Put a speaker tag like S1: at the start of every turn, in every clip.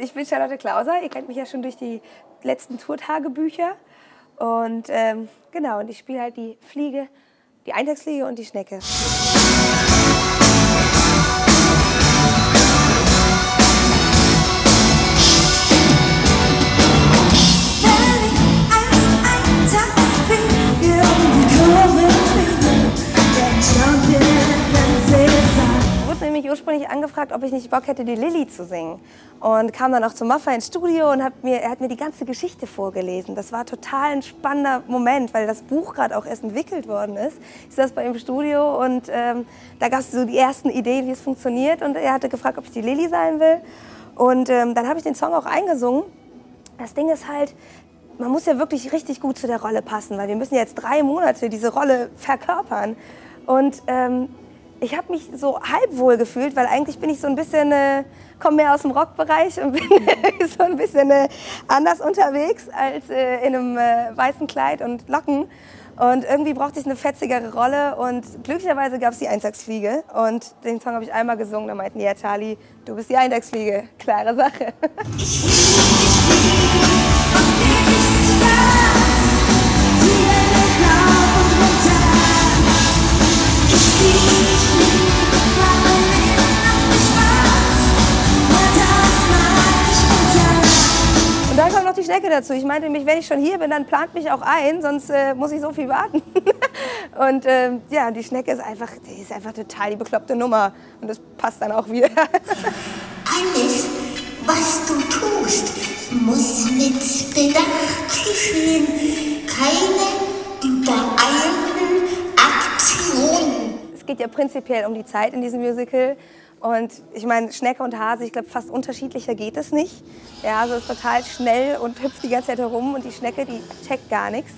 S1: Ich bin Charlotte Klauser. Ihr kennt mich ja schon durch die letzten Tourtagebücher. Und ähm, genau, und ich spiele halt die Fliege, die Eintagsfliege und die Schnecke. Mich ursprünglich angefragt, ob ich nicht Bock hätte, die Lilly zu singen. Und kam dann auch zu Maffa ins Studio und hat mir, er hat mir die ganze Geschichte vorgelesen. Das war total ein spannender Moment, weil das Buch gerade auch erst entwickelt worden ist. Ich saß bei ihm im Studio und ähm, da gab es so die ersten Ideen, wie es funktioniert. Und er hatte gefragt, ob ich die Lilly sein will. Und ähm, dann habe ich den Song auch eingesungen. Das Ding ist halt, man muss ja wirklich richtig gut zu der Rolle passen, weil wir müssen jetzt drei Monate diese Rolle verkörpern. Und ähm, ich habe mich so halb wohl gefühlt, weil eigentlich bin ich so ein bisschen, äh, komme mehr aus dem Rockbereich und bin so ein bisschen äh, anders unterwegs als äh, in einem äh, weißen Kleid und Locken. Und irgendwie brauchte ich eine fetzigere Rolle und glücklicherweise gab es die Eintagsfliege und den Song habe ich einmal gesungen. Da meinten die, ja Charlie, du bist die Eintagsfliege. Klare Sache. Schnecke dazu. Ich meinte mich, wenn ich schon hier bin, dann plant mich auch ein, sonst äh, muss ich so viel warten. und ähm, ja, die Schnecke ist einfach, die ist einfach total die bekloppte Nummer. Und das passt dann auch wieder.
S2: Alles, was du tust, muss mit Bedacht geschehen. Keine übereilten Aktionen.
S1: Es geht ja prinzipiell um die Zeit in diesem Musical. Und ich meine, Schnecke und Hase, ich glaube, fast unterschiedlicher geht es nicht. Der Hase ist total schnell und hüpft die ganze Zeit herum und die Schnecke, die checkt gar nichts.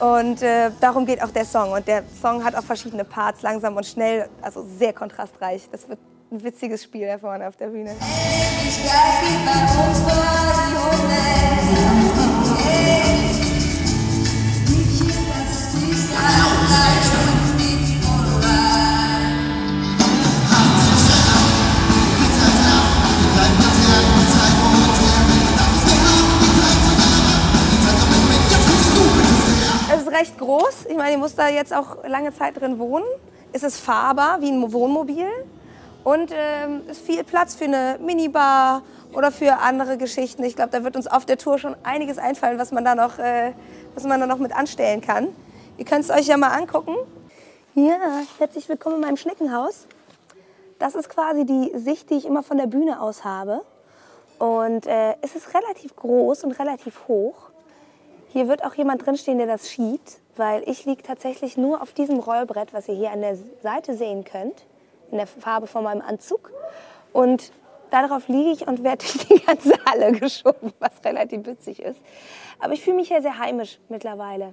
S1: Und äh, darum geht auch der Song. Und der Song hat auch verschiedene Parts, langsam und schnell, also sehr kontrastreich. Das wird ein witziges Spiel da vorne auf der Bühne. Ich bei uns recht groß. Ich meine, ich muss da jetzt auch lange Zeit drin wohnen. Es ist fahrbar wie ein Wohnmobil und ähm, ist viel Platz für eine Minibar oder für andere Geschichten. Ich glaube, da wird uns auf der Tour schon einiges einfallen, was man da noch, äh, was man da noch mit anstellen kann. Ihr könnt es euch ja mal angucken. Ja, herzlich willkommen in meinem Schneckenhaus. Das ist quasi die Sicht, die ich immer von der Bühne aus habe. Und äh, es ist relativ groß und relativ hoch. Hier wird auch jemand drinstehen, der das schiebt, weil ich liege tatsächlich nur auf diesem Rollbrett, was ihr hier an der Seite sehen könnt, in der Farbe von meinem Anzug. Und darauf liege ich und werde durch die ganze Halle geschoben, was relativ witzig ist. Aber ich fühle mich hier sehr heimisch mittlerweile.